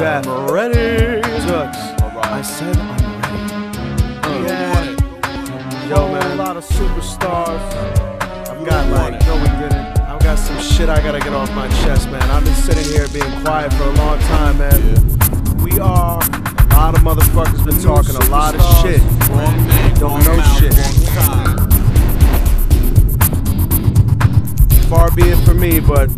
I'm ready. I said I'm ready. Yeah. Yo, man. A lot of superstars. I've got like, no, we didn't. I've got some shit I gotta get off my chest, man. I've been sitting here being quiet for a long time, man. We are. A lot of motherfuckers been talking a lot of shit. Don't know shit. Far be it from me, but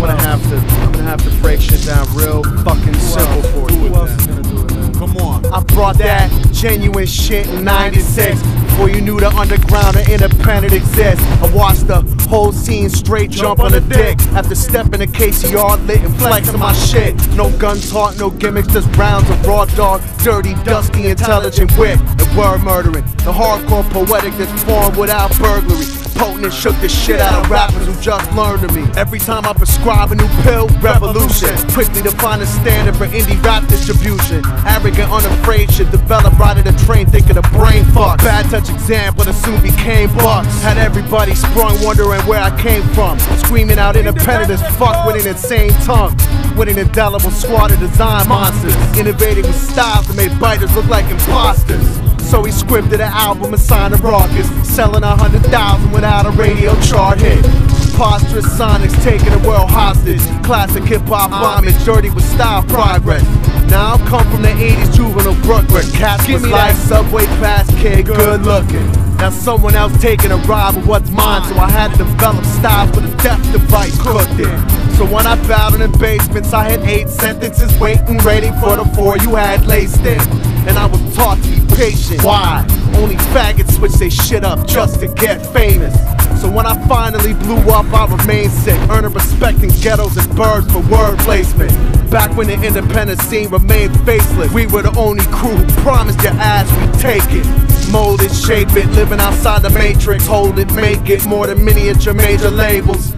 I'm gonna have to. I'm gonna have to break shit down real fucking simple for you. Who else is gonna do it, man? Come on. I brought that genuine shit in 96 Before you knew the underground or independent exists I watched the whole scene straight jump on the dick After stepping the KCR lit and flexing my shit No gun talk, no gimmicks, just rounds of raw dog Dirty, dusty, intelligent wit and word murdering The hardcore poetic that's formed without burglary Potent shook the shit out of rappers who just learned to me. Every time I prescribe a new pill, revolution. Quickly to find a standard for indie rap distribution. Arrogant, unafraid, shit develop right at the train, thinking the brain fuck. Bad touch example that soon became bucks. Had everybody sprung wondering where I came from. Screaming out independent as fuck with an insane tongue. With an indelible squad of design monsters. Innovating with styles that made biters look like imposters. So he scripted an album and signed a raucous, selling a hundred thousand without a radio chart hit. Preposterous sonics taking the world hostage. Classic hip hop bombing, dirty with style progress. Now I'm come from the 80s juvenile Brooklyn. Cats Give me like subway pass kid, good looking. Now someone else taking a ride with what's mine, so I had to develop styles with a death device cooked in. So when I battled in basements, I had eight sentences waiting, ready for the four you had laced in. And I was taught to be patient. Why? Only faggots switch they shit up just to get famous. So when I finally blew up, I remained sick, earning respect in ghettos and birds for word placement. Back when the independent scene remained faceless, we were the only crew who promised your ass we'd take it. Mold it, shape it, living outside the matrix, hold it, make it more than miniature major labels.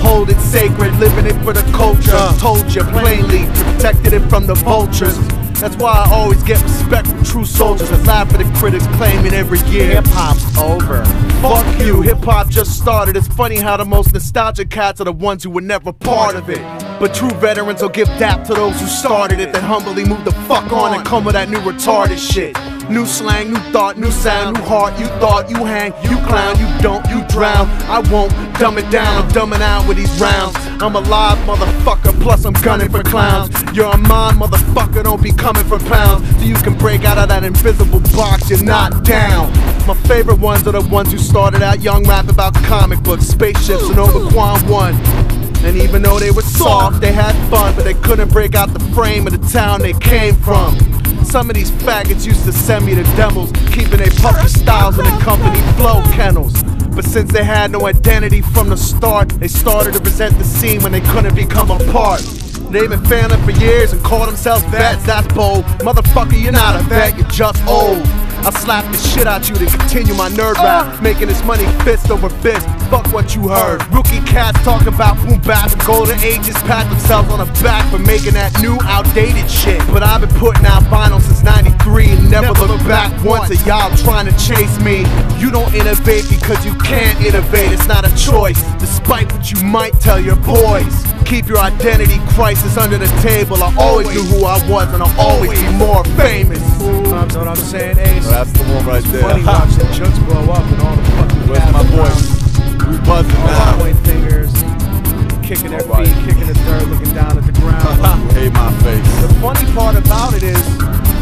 Hold it sacred, living it for the culture. Told you plainly, protected it from the vultures. That's why I always get respect from true soldiers and laugh at the critics claiming every year hip hop's over. Fuck you, hip hop just started. It's funny how the most nostalgic cats are the ones who were never part of it. But true veterans will give dap to those who started it, then humbly move the fuck on and come with that new retarded shit. New slang, new thought, new sound, new heart. You thought you hang, you clown, you don't, you drown. I won't dumb it down, I'm dumbing out with these rounds. I'm a live motherfucker, plus I'm gunning for clowns. You're a mind motherfucker, don't be coming for pounds. So you can break out of that invisible box, you're not down. My favorite ones are the ones who started out young rap about comic books, spaceships, and Quan 1. And even though they were soft, they had fun, but they couldn't break out the frame of the town they came from. Some of these faggots used to send me the demos, keeping their puppy styles in the company flow kennels. But since they had no identity from the start, they started to resent the scene when they couldn't become a part. They've been failing for years and call themselves vets, that's bold. Motherfucker, you're not a vet, you're just old. I slap the shit out you to continue my nerd rap, uh. making this money fist over fist. Fuck what you heard. Rookie cats talk about boom bap and golden ages pat themselves on the back for making that new outdated shit. But I've been putting out vinyl since 93 and never look back once at y'all trying to chase me. You don't innovate because you can't innovate, it's not a choice. Despite what you might tell your boys. Keep your identity crisis under the table. I always knew who I was and I'll always be more famous. Know what I'm saying, Ace? That's the one right there. Funny watching Jooks blow up and all the fucking Where's my boy? We buzzing now. fingers, kicking their feet, kicking the dirt, looking down at the ground. Hate my face. the funny part about it is,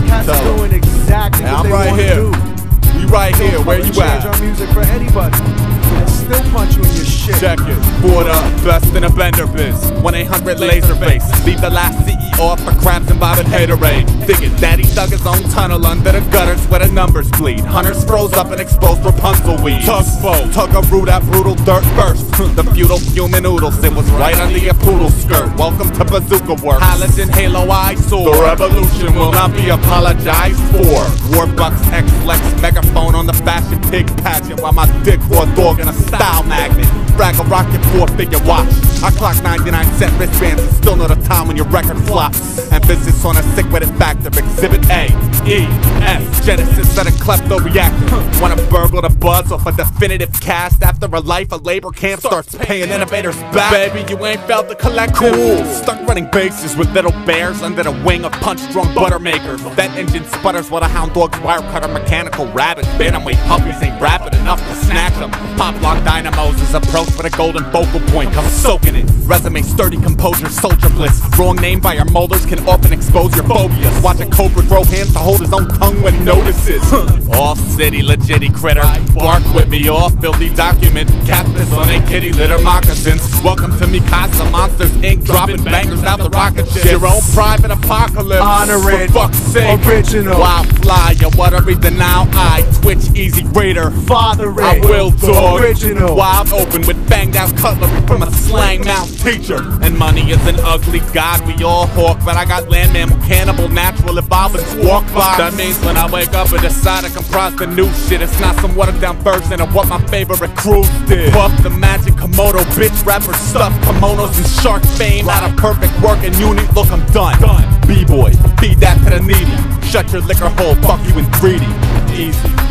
cats are doing exactly what I'm they right want here. to do. We right here. Where you fucking change at? our music for anybody. And still punch you in your shit. Check it. Board up, best in a bender biz. 1 800 laser face. Leave the last off for crabs and bob and haterade. Dig it, daddy dug his own tunnel under the gutters where the numbers bleed. Hunters froze up and exposed Rapunzel weed. Tugboat, tug a root that brutal dirt first. the feudal human oodles, it was right under your poodle skirt. Welcome to Bazooka Works. Halogen Halo eyesore. The revolution will not be apologized for. Warbucks, X-Lex, megaphone on the fashion pig pageant while my dick for a dog in a style magnet. Brag a rocket four figure watch. I clock 99 cent wristbands and still know the time when your record flops. And business on a sick with it factor. Exhibit A. E S Genesis of the klepto reactor. Wanna burgle the buzz off a definitive cast after a life of labor camp starts paying innovators back. Baby, you ain't felt the collective. Cool. Stuck running bases with little bears under the wing of punch-drunk butter makers. That engine sputters while the hound dog's wire cutter mechanical rabbit. Bantamweight puppies ain't rapid enough to snatch them. Pop lock dynamos is approach with a golden focal point. I'm soaking it. Resume sturdy composure, soldier bliss. Wrong name by your molders can often expose your phobias. Watch a cobra grow hands to hold his own tongue when he notices. Off city, legitty critter. Bark with me, off filthy document. Captains on a kitty litter moccasins. Welcome to Mikasa Monsters Inc. Dropping bangers out the rocket ship. Your own private apocalypse. Honor it. For fuck's sake. Original. Wild flyer, what a reason now. I twitch easy raider. Father it. I will dog. Original. Wild open with banged out cutlery from a slang mouth teacher. And money is an ugly god, we all hawk. But I got landman, cannibal, natural, evolving squawk box. That means when I wake up and decide to comprise the new shit, it's not some watered down version of what my favorite crew did. Fuck the magic Komodo, bitch rapper stuff, kimonos and shark fame. Out of perfect work and unit, look, I'm done. B-boy, feed that to the needy. Shut your liquor hole, fuck you in 3D. Easy.